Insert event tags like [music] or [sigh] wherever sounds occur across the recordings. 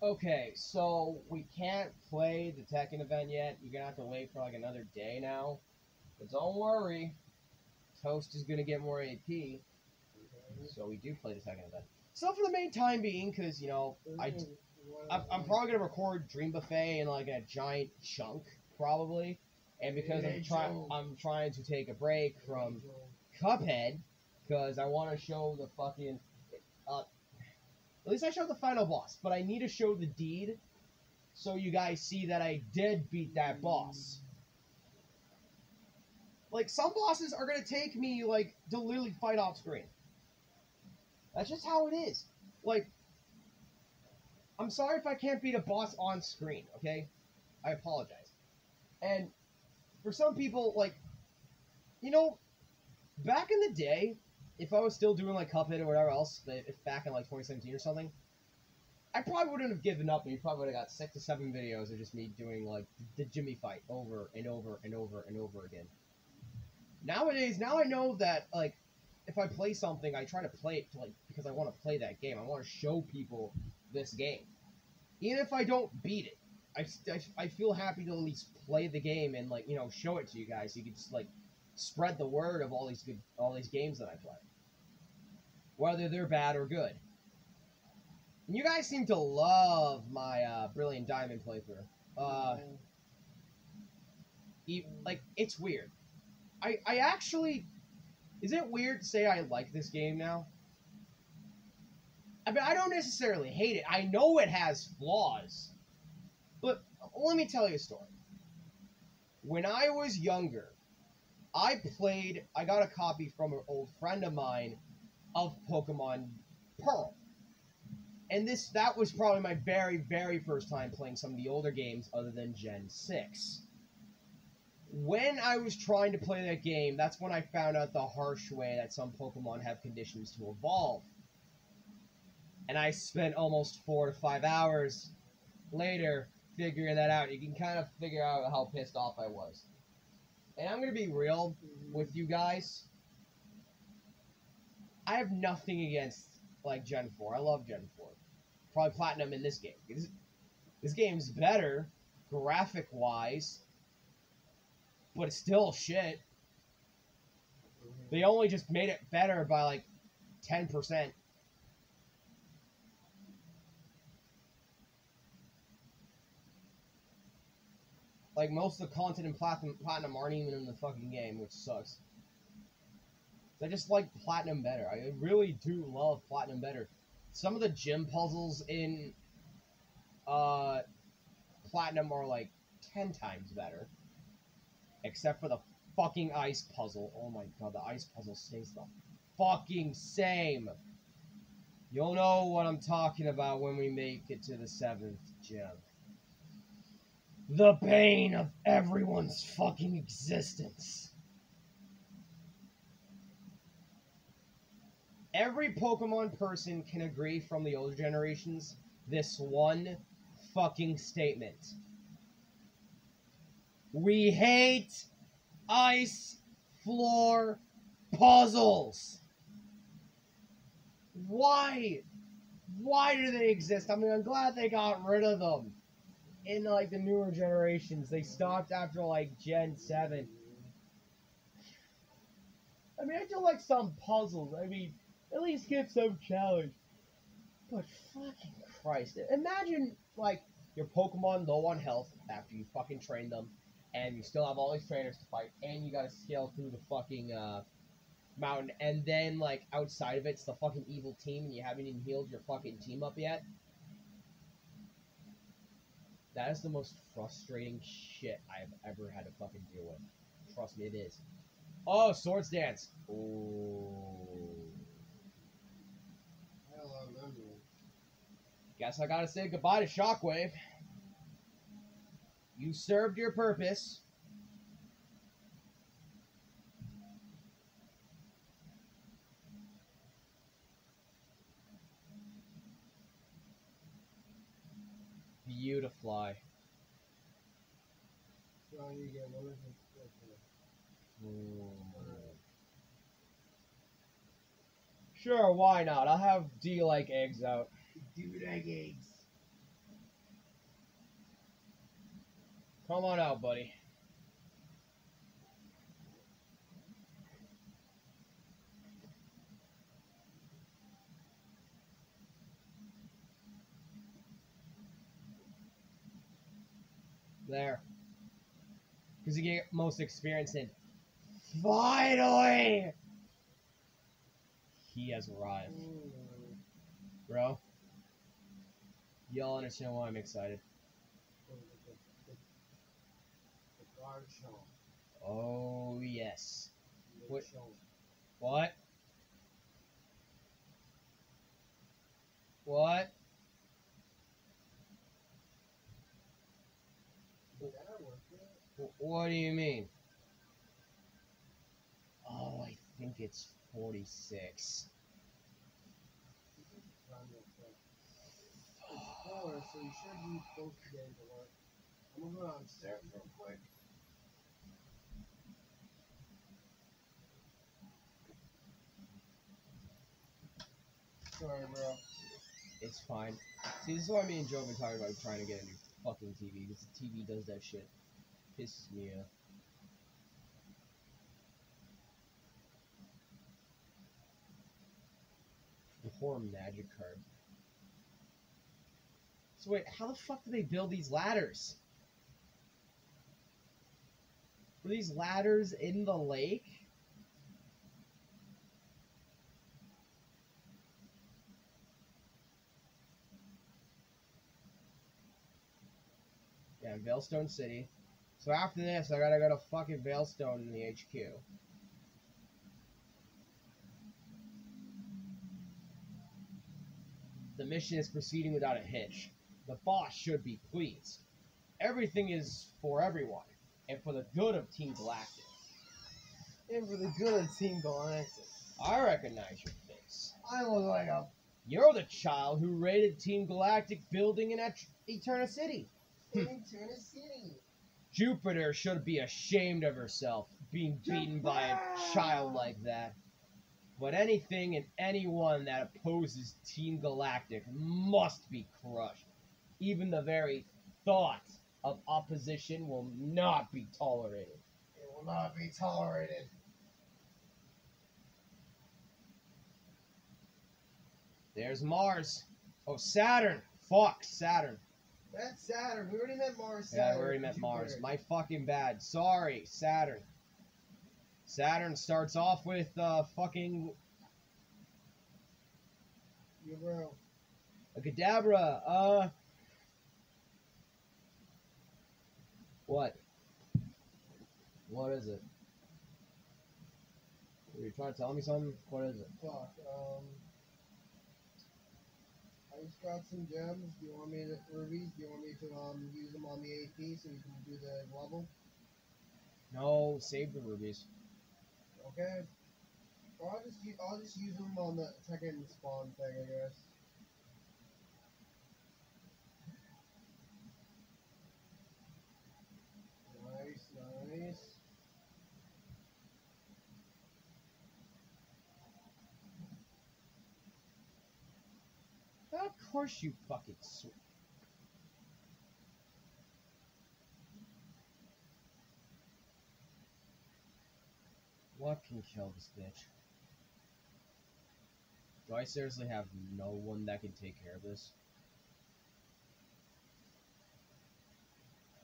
Okay, so we can't play the Tekken event yet. You're gonna have to wait for like another day now. But don't worry, Toast is gonna get more AP, so we do play the Tekken event. So for the main time being, because you know, I I'm, I'm probably gonna record Dream Buffet in like a giant chunk, probably, and because I'm trying I'm trying to take a break from Cuphead, because I want to show the fucking. Uh, at least I showed the final boss, but I need to show the deed, so you guys see that I did beat that boss. Like some bosses are gonna take me like to literally fight off screen. That's just how it is. Like I'm sorry if I can't beat a boss on screen, okay? I apologize. And for some people, like, you know, back in the day, if I was still doing like Cuphead or whatever else, if back in like 2017 or something, I probably wouldn't have given up, and you probably would have got six to seven videos of just me doing like the Jimmy fight over and over and over and over again. Nowadays, now I know that like if I play something, I try to play it to, like because I want to play that game. I want to show people this game. Even if I don't beat it, I, I, I feel happy to at least play the game and like you know show it to you guys. You can just like spread the word of all these good all these games that I play, whether they're bad or good. And you guys seem to love my uh, Brilliant Diamond playthrough. Uh, e- like it's weird. I I actually is it weird to say I like this game now? I mean, I don't necessarily hate it. I know it has flaws. But let me tell you a story. When I was younger, I played, I got a copy from an old friend of mine of Pokemon Pearl. And this that was probably my very, very first time playing some of the older games other than Gen 6. When I was trying to play that game, that's when I found out the harsh way that some Pokemon have conditions to evolve and I spent almost four to five hours later figuring that out. You can kind of figure out how pissed off I was. And I'm gonna be real with you guys. I have nothing against like Gen 4. I love Gen 4. Probably platinum in this game. This, this game's better graphic wise, but it's still shit. They only just made it better by like 10%. Like most of the content in Platinum, Platinum aren't even in the fucking game, which sucks. I just like Platinum better. I really do love Platinum better. Some of the gym puzzles in uh, Platinum are like ten times better, except for the fucking ice puzzle. Oh my god, the ice puzzle stays the fucking same. You'll know what I'm talking about when we make it to the seventh gym the bane of everyone's fucking existence. Every Pokemon person can agree from the older generations this one fucking statement. We hate ice floor puzzles. Why? Why do they exist? I mean, I'm glad they got rid of them in like the newer generations. They stopped after like Gen 7. I mean, I do like some puzzles. I mean, at least give some challenge. But fucking Christ. Imagine, like, your Pokemon low on health after you fucking train them, and you still have all these trainers to fight, and you gotta scale through the fucking, uh, mountain, and then, like, outside of it, it's the fucking evil team, and you haven't even healed your fucking team up yet. That is the most frustrating shit I've ever had to fucking deal with. Trust me, it is. Oh, Swords Dance. Oh. Ooh. Guess I gotta say goodbye to Shockwave. You served your purpose. Beautifly. Hmm. Sure, why not? I'll have D like eggs out. D like eggs. Come on out, buddy. There. Because you get most experience in. Finally! He has arrived. Bro. Y'all understand why I'm excited. Oh, yes. What- What? What? Is that worth it? Wh- What do you mean? Oh, I think it's 46. Run real quick. It's four, so you should be close to getting to work. I'm gonna go downstairs real quick. Sorry, bro. It's fine. See, this is why me and Joe have been talking about trying to get a new fucking TV. Because the TV does that shit. Me off. The horror magic card. So wait, how the fuck do they build these ladders? Were these ladders in the lake? Yeah, Veilstone City. So after this, I gotta go to fucking Veilstone in the HQ. The mission is proceeding without a hitch. The boss should be pleased. Everything is for everyone, and for the good of Team Galactic. And for the good of Team Galactic. I recognize your face. I look like a You're the child who raided Team Galactic building in Et- Eterna City. Hmm. Eterna City. Jupiter should be ashamed of herself being beaten by a child like that. But anything and anyone that opposes Team Galactic must be crushed. Even the very thought of opposition will not be tolerated. It will not be tolerated. There's Mars. Oh, Saturn. Fuck, Saturn. That's Saturn. We already met Mars. Yeah, I already met Mars. My fucking bad. Sorry, Saturn. Saturn starts off with uh fucking bro. a Kadabra. Uh What? What is it? Are you trying to tell me something? What is it? Fuck. Um. I just got some gems. Do you want me to rubies? Do you want me to um use them on the AP so you can do the level? No, save the rubies. Okay. Or I'll just I'll just use them on the second spawn thing, I guess. Nice, nice. Of course you fucking sweet. What can kill this bitch? Do I seriously have no one that can take care of this?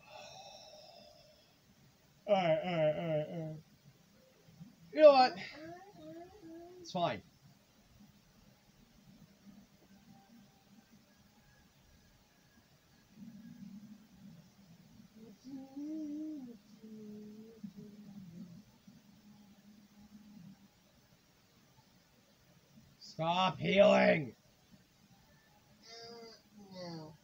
[sighs] Alright, alright, alright, alright. You know what? It's fine. Stop healing! No.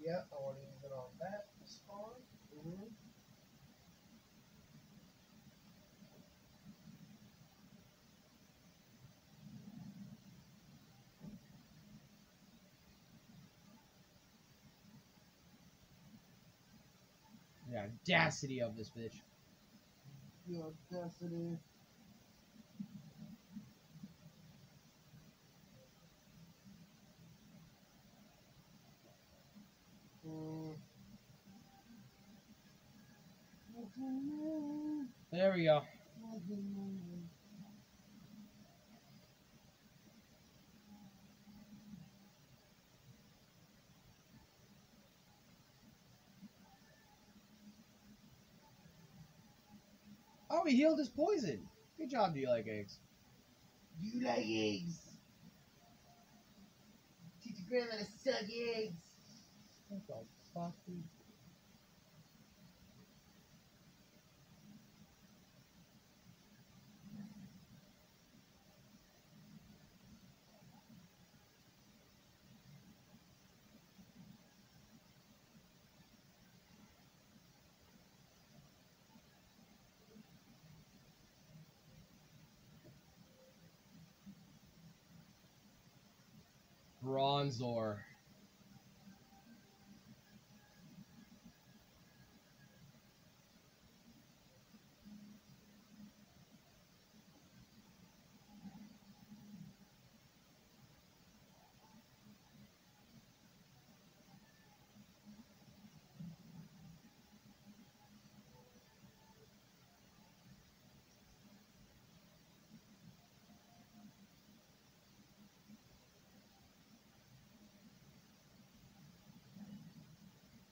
Yep, I want to use it on that spawn. Mm-hmm. The audacity of this bitch. The audacity. there we go. Oh, he healed his poison. Good job, do you like eggs? You like eggs. Teach your grandma to suck eggs. What the fuck, dude? Bronzor.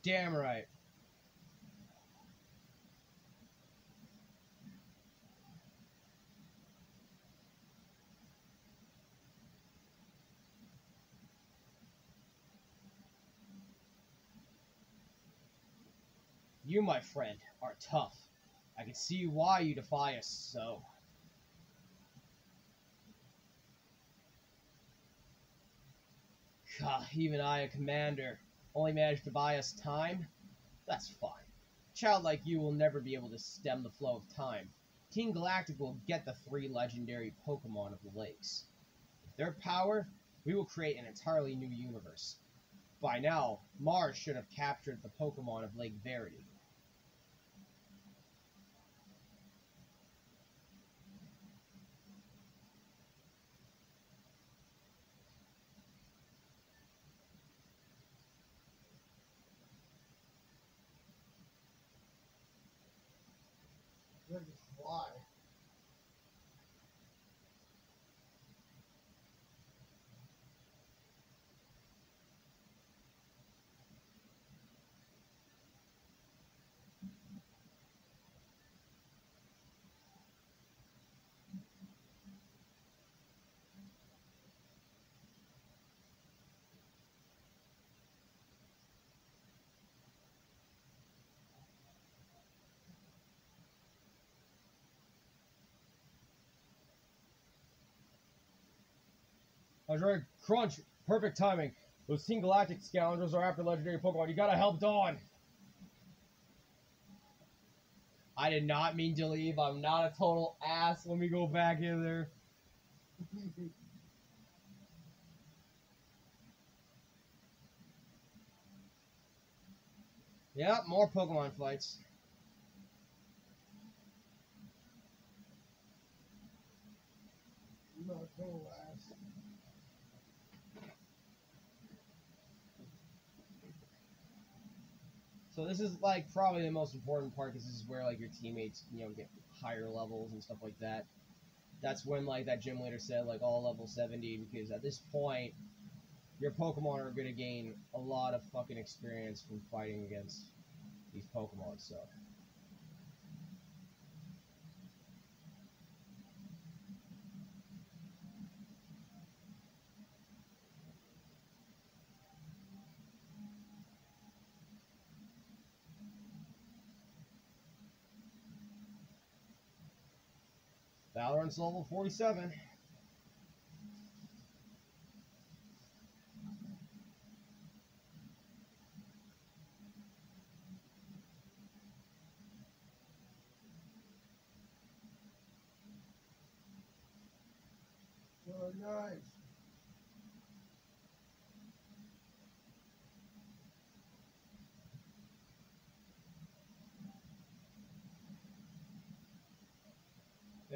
Damn right. You, my friend, are tough. I can see why you defy us so. Even I, a commander, only managed to buy us time? That's fine. A child like you will never be able to stem the flow of time. Team Galactic will get the three legendary Pokemon of the lakes. With their power, we will create an entirely new universe. By now, Mars should have captured the Pokemon of Lake Verity. Right. Crunch. Perfect timing. Those Team Galactic scoundrels are after legendary Pokemon. You gotta help Dawn. I did not mean to leave. I'm not a total ass. Let me go back in there. [laughs] Yep, more Pokemon fights. So this is like probably the most important part because this is where like your teammates you know get higher levels and stuff like that. That's when like that gym leader said like all level 70 because at this point your Pokemon are gonna gain a lot of fucking experience from fighting against these Pokemon. So Valorant's level 47. Oh, nice.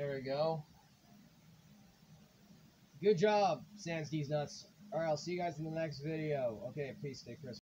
There we go. Good job, Sans Nuts. Alright, I'll see you guys in the next video. Okay, peace, stay crisp.